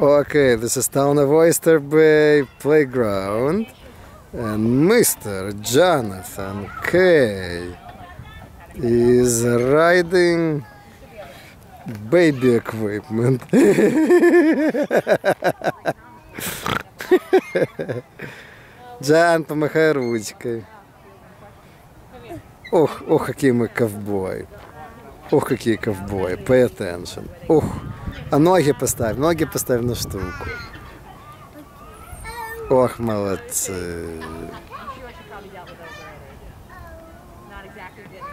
Okay, this is town of Oyster Bay playground. And Mr. Jonathan K is riding baby equipment. Джан, помахай ручкой. Ох, ох, какие мы ковбои. Ох, какие ковбои. Pay attention. Ох. А ноги поставь, ноги поставь на штуку. Ох, молодцы. Not exactly good.